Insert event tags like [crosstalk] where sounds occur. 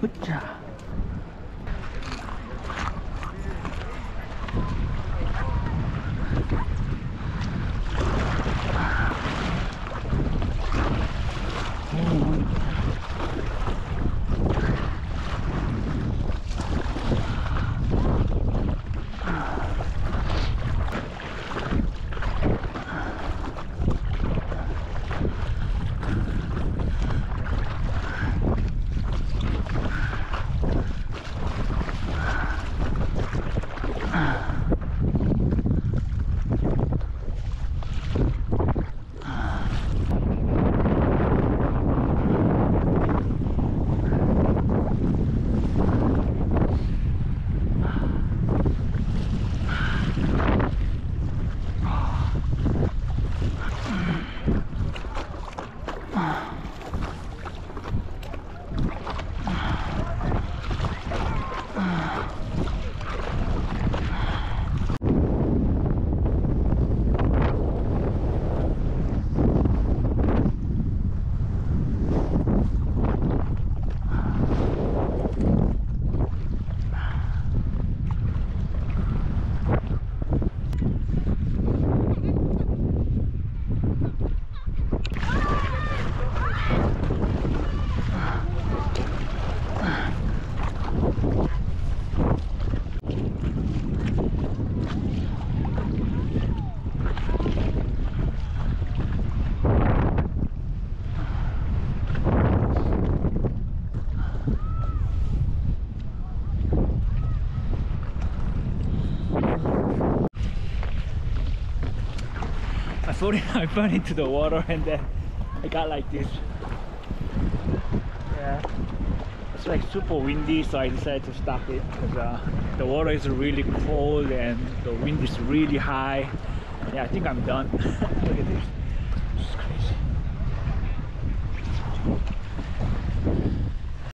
Good job. Putting my phone into the water and then I got like this. Yeah. It's like super windy so I decided to stop it because uh, the water is really cold and the wind is really high. Yeah, I think I'm done. [laughs] Look at this.